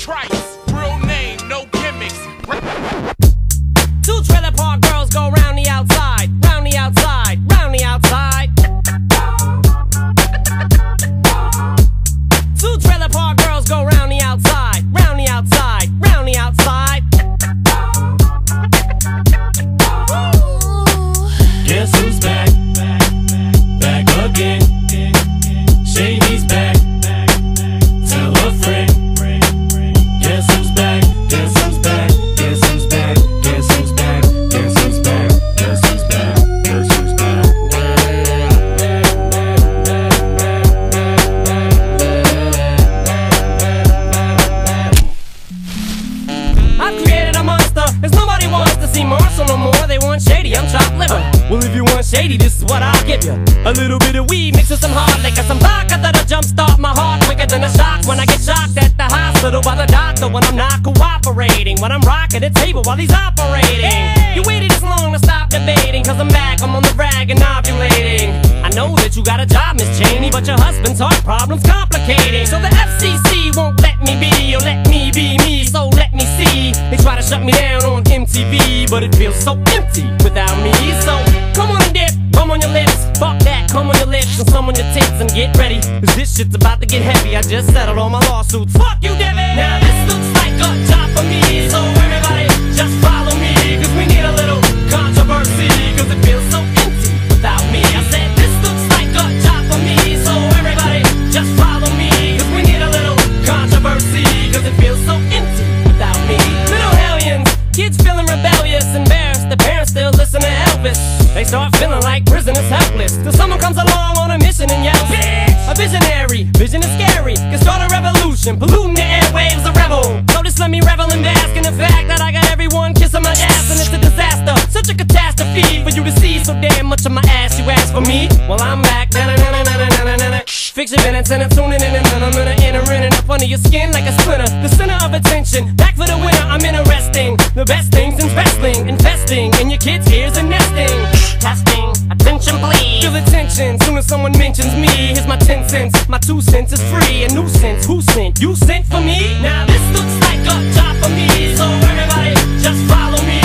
Trice, real name, no gimmicks. See Marshall no more. They want shady, I'm chopped liver. Well, if you want shady, this is what I'll give you. A little bit of weed mixed with some hard liquor, some vodka that'll jumpstart my heart quicker than a shock when I get shocked at the hospital by the doctor when I'm not cooperating. When I'm rocking the table while he's operating. You waited this long to stop debating, cause I'm back, I'm on the rag and ovulating. I know that you got a job, Miss Cheney, but your husband's heart problem's complicating. So the FCC won't let me be, or let me be me, so let me see. They try to shut me down on MTV, but it feels so empty without me. So come on and dip, come on your lips, fuck that, come on your lips and some on your tits and get ready. Cause this shit's about to get heavy. I just settled all my lawsuits. Fuck you, Debbie! Now this looks like a job for me, so everybody just follow me. Cause we need a little controversy, cause it feels so empty without me. I said this looks like a job for me, so everybody just follow me. Cause we need a little controversy, cause it feels so empty without me. Little hellions, kids feeling rebellious, embarrassed. The parents still listen to Elvis. They start feeling like prisoners helpless. Till someone comes along on a mission and yells, Bitch! A visionary, vision is scary. Can start a revolution, polluting the airwaves, a rebel. Just let me revel and bask in the fact that I got everyone kissing my ass, and it's a disaster. Such a catastrophe for you to see so damn much of my ass. You ask for me? Well, I'm back. Na-na-na-na-na-na-na-na. Fix your minutes and I'm tuning in and I'm gonna enter in and up under your skin like a splinter. The center of attention, mentions me. Here's my 10 cents, my 2 cents is free. A nuisance, who sent? You sent for me? Now this looks like a job for me. So everybody just follow me.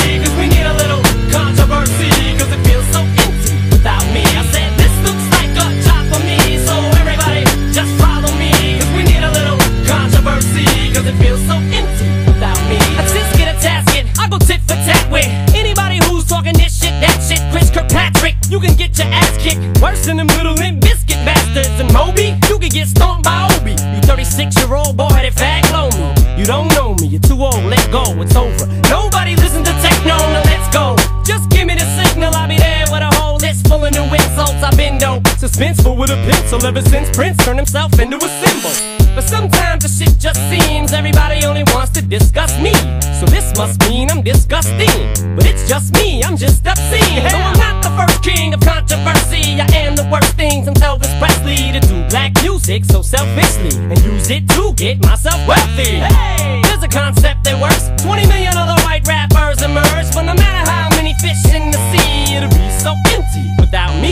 You can get your ass kicked. Worse than the middle Limp Bizkit bastards. And Moby, you can get stomped by Obie. You 36 year old boy that fag me. You don't know me, you're too old, let go, it's over. Nobody listen to techno, now let's go. Just give me the signal, I'll be there with a whole list full of new insults. I've been dope, suspenseful with a pencil ever since Prince turned himself into a symbol. But sometimes the shit just seems everybody only wants to discuss me. So this must mean I'm disgusting. But it's just me, just use it to get myself wealthy. Hey, there's a concept that works. 20 million other white rappers emerge, but no matter how many fish in the sea, it'll be so empty without me.